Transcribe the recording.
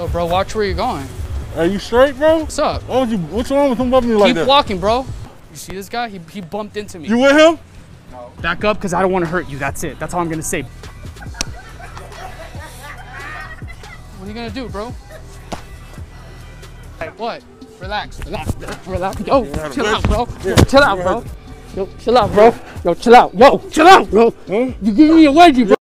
Yo, bro, watch where you're going. Are you straight, bro? What's up? Why would you? What's wrong with him bumping you like Keep walking, bro. You see this guy? He, he bumped into me. You with him? No. Back up, because I don't want to hurt you. That's it. That's all I'm going to say. What are you going to do, bro? Hey, what? Relax, relax, relax. Yo, chill out, bro. Yo, chill out, bro. Yo, chill out, bro. Yo, chill out. Yo, chill out, bro. You giving me a wedgie, bro.